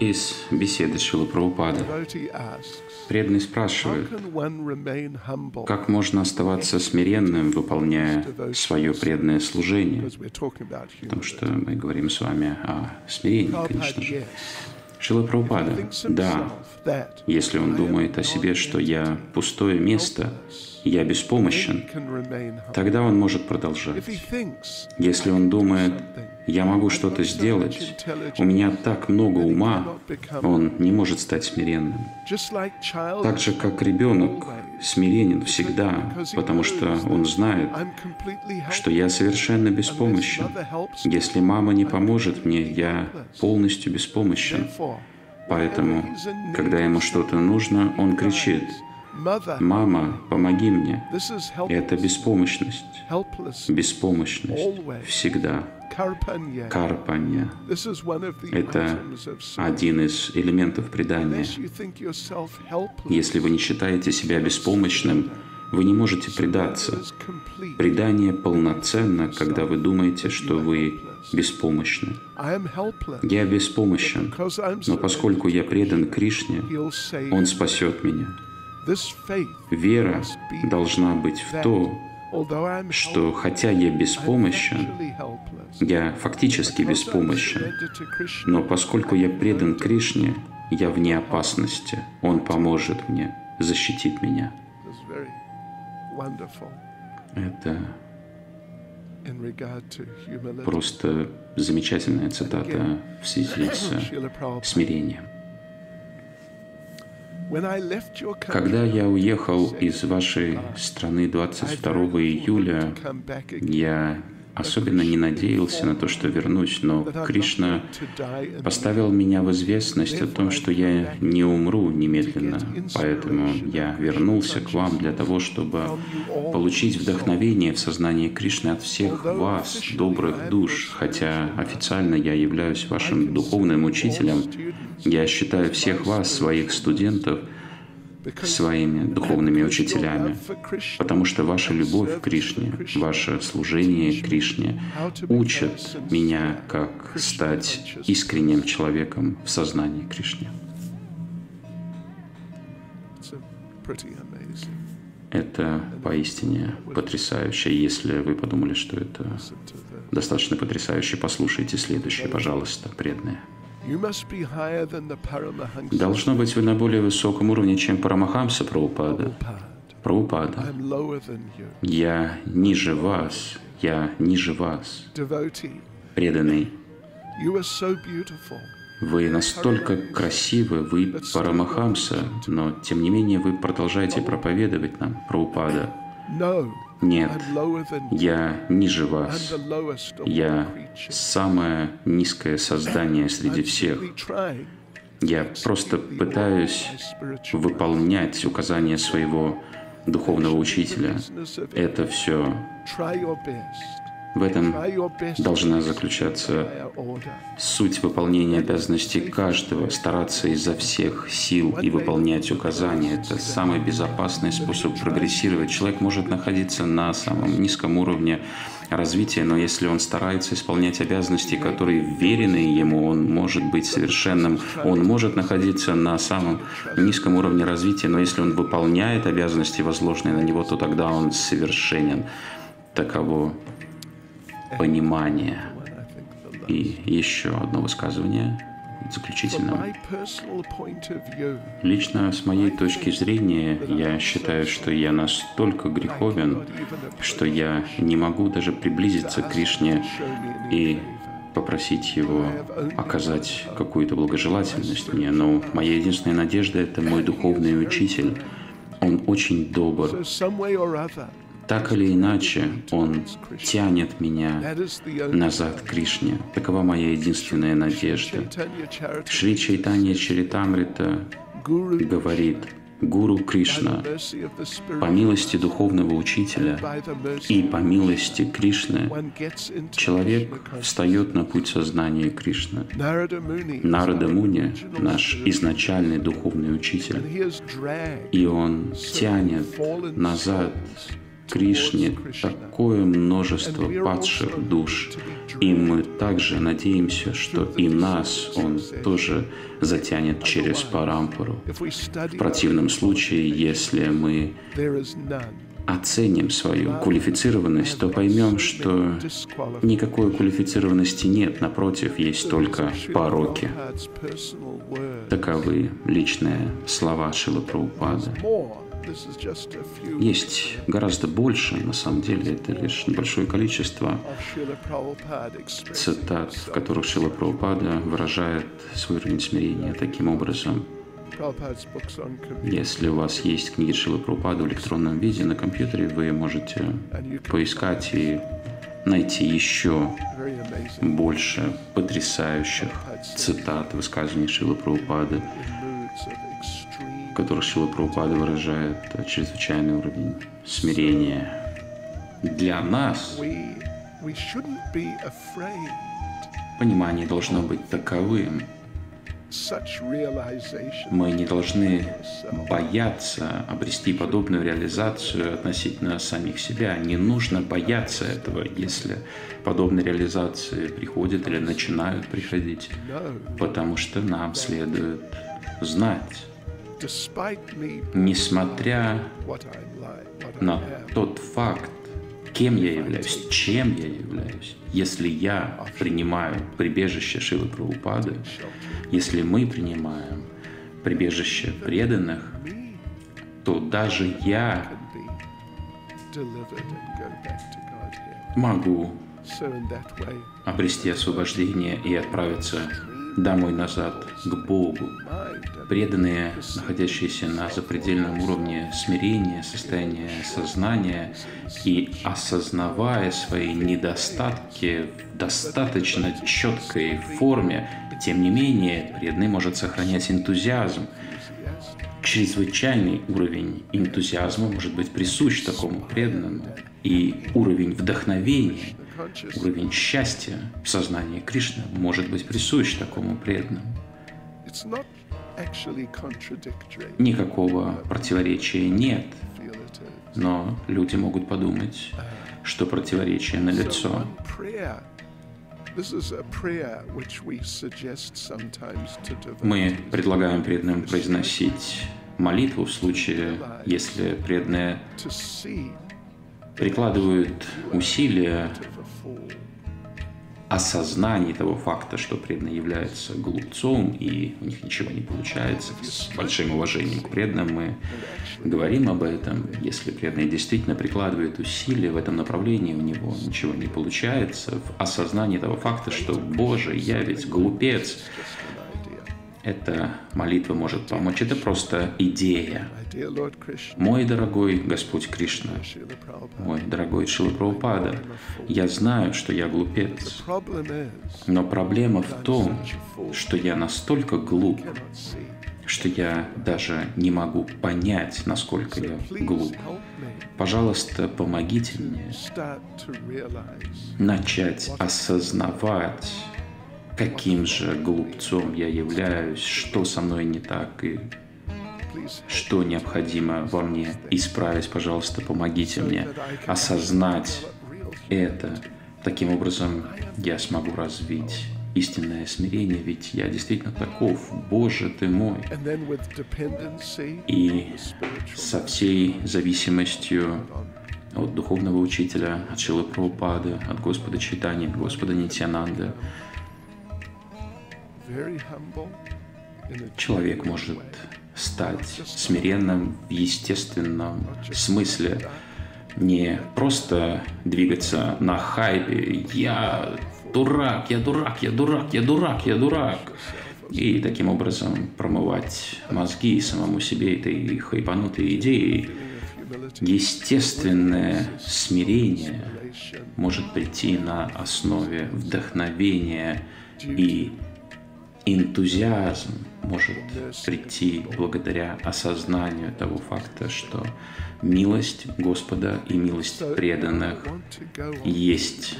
Из беседы Шилы Прабхупады преданный спрашивает, как можно оставаться смиренным, выполняя свое преданное служение? Потому что мы говорим с вами о смирении, конечно же. Шила Прабхупада, да, если он думает о себе, что я пустое место, я беспомощен, тогда он может продолжать. Если он думает, я могу что-то сделать, у меня так много ума, он не может стать смиренным. Так же, как ребенок смиренен всегда, потому что он знает, что я совершенно беспомощен. Если мама не поможет мне, я полностью беспомощен. Поэтому, когда ему что-то нужно, он кричит – Мама, помоги мне. Это беспомощность. Беспомощность. Всегда. Карпанья. Это один из элементов предания. Если вы не считаете себя беспомощным, вы не можете предаться. Предание полноценно, когда вы думаете, что вы беспомощны. Я беспомощен, но поскольку я предан Кришне, Он спасет меня. Вера должна быть в то, что хотя я беспомощен, я фактически беспомощен, но поскольку я предан Кришне, я вне опасности. Он поможет мне, защитит меня. Это просто замечательная цитата в связи с смирением. Когда я уехал из вашей страны 22 июля, я особенно не надеялся на то, что вернусь, но Кришна поставил меня в известность о том, что я не умру немедленно. Поэтому я вернулся к вам для того, чтобы получить вдохновение в сознании Кришны от всех вас, добрых душ. Хотя официально я являюсь вашим духовным учителем, я считаю всех вас, своих студентов, своими духовными учителями, потому что ваша любовь к Кришне, ваше служение Кришне учат меня, как стать искренним человеком в сознании Кришне. Это поистине потрясающе. Если вы подумали, что это достаточно потрясающе, послушайте следующее, пожалуйста, преданные. Должно быть, вы на более высоком уровне, чем Парамахамса Прабхупада. Прабхупада. Я ниже вас. Я ниже вас. Преданный. Вы настолько красивы, вы Парамахамса, но тем не менее вы продолжаете проповедовать нам, Прабхупада. Нет, я ниже вас. Я самое низкое создание среди всех. Я просто пытаюсь выполнять указания своего духовного учителя. Это все в этом должна заключаться суть выполнения обязанностей каждого, стараться изо всех сил и выполнять указания. Это самый безопасный способ прогрессировать. Человек может находиться на самом низком уровне развития, но если он старается исполнять обязанности, которые верены ему, он может быть совершенным, он может находиться на самом низком уровне развития, но если он выполняет обязанности, возложенные на него, то тогда он совершенен. Таково понимание. И еще одно высказывание заключительным. Лично с моей точки зрения, я считаю, что я настолько греховен, что я не могу даже приблизиться к Кришне и попросить его оказать какую-то благожелательность мне. Но моя единственная надежда — это мой духовный учитель. Он очень добр. Так или иначе, Он тянет меня назад к Кришне. Такова моя единственная надежда. Шри Чайтанья Чаритамрита говорит, Гуру Кришна, по милости духовного учителя и по милости Кришны, человек встает на путь сознания Кришны. Нарада Муни, наш изначальный духовный учитель, и он тянет назад Кришне такое множество падших душ, и мы также надеемся, что и нас Он тоже затянет через Парампару. В противном случае, если мы оценим свою квалифицированность, то поймем, что никакой квалифицированности нет, напротив, есть только пороки. Таковы личные слова Шила Прабхупады. Есть гораздо больше, на самом деле, это лишь небольшое количество цитат, в которых Шила Прабхупада выражает свой уровень смирения таким образом. Если у вас есть книги Шилы Прабхупады в электронном виде на компьютере, вы можете поискать и найти еще больше потрясающих цитат, высказываний Шилы Прабхупады в которых Шила Прабхупада выражает чрезвычайный уровень смирения. Для нас понимание должно быть таковым. Мы не должны бояться обрести подобную реализацию относительно самих себя. Не нужно бояться этого, если подобные реализации приходят или начинают приходить, потому что нам следует знать, несмотря на тот факт, кем я являюсь, чем я являюсь, если я принимаю прибежище Шилы Прабхупады, если мы принимаем прибежище преданных, то даже я могу обрести освобождение и отправиться домой назад к Богу. Преданные, находящиеся на запредельном уровне смирения, состояния сознания и осознавая свои недостатки в достаточно четкой форме, тем не менее, преданный может сохранять энтузиазм. Чрезвычайный уровень энтузиазма может быть присущ такому преданному, и уровень вдохновения – Уровень счастья в сознании Кришны может быть присущ такому преданному. Никакого противоречия нет, но люди могут подумать, что противоречие налицо. Мы предлагаем преданным произносить молитву в случае, если преданные прикладывают усилия осознании того факта, что преданный является глупцом и у них ничего не получается, с большим уважением к преданным мы говорим об этом. Если преданный действительно прикладывает усилия в этом направлении, у него ничего не получается, в осознании того факта, что «Боже, я ведь глупец», эта молитва может помочь. Это просто идея. Мой дорогой Господь Кришна, мой дорогой Шила Прабхупада, я знаю, что я глупец. Но проблема в том, что я настолько глуп, что я даже не могу понять, насколько я глуп. Пожалуйста, помогите мне начать осознавать каким же глупцом я являюсь, что со мной не так и что необходимо во мне исправить, пожалуйста, помогите мне осознать это. Таким образом, я смогу развить истинное смирение, ведь я действительно таков, Боже ты мой. И со всей зависимостью от духовного учителя, от Шилы Прабхупады, от Господа Читания, Господа Нитянанды, Человек может стать смиренным в естественном смысле, не просто двигаться на хайпе «я дурак, я дурак, я дурак, я дурак, я дурак», и таким образом промывать мозги самому себе этой хайпанутой идеей. Естественное смирение может прийти на основе вдохновения и энтузиазм может прийти благодаря осознанию того факта, что милость Господа и милость преданных есть